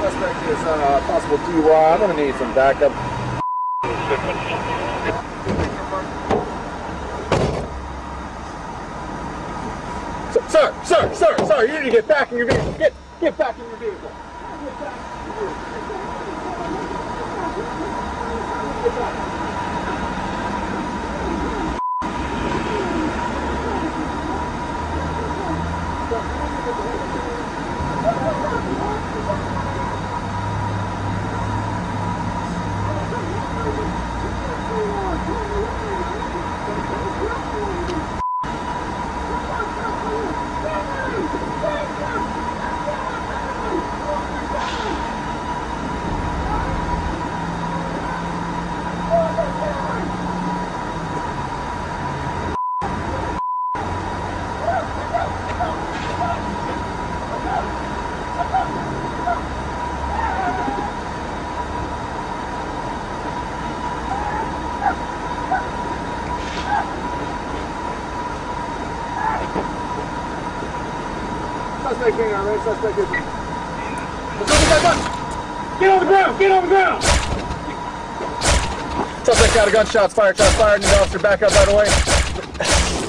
Suspect is uh, possible DUI. I'm gonna need some backup. Sir, sir, sir, sir, sir, you need to get back in your vehicle. Get, get back in your vehicle. Thank you. Suspect being arrested. Suspect is. Let's go get that gun. Get on the ground. Get on the ground. Suspect got a gunshot fired. Shots fired. The officer back up right away.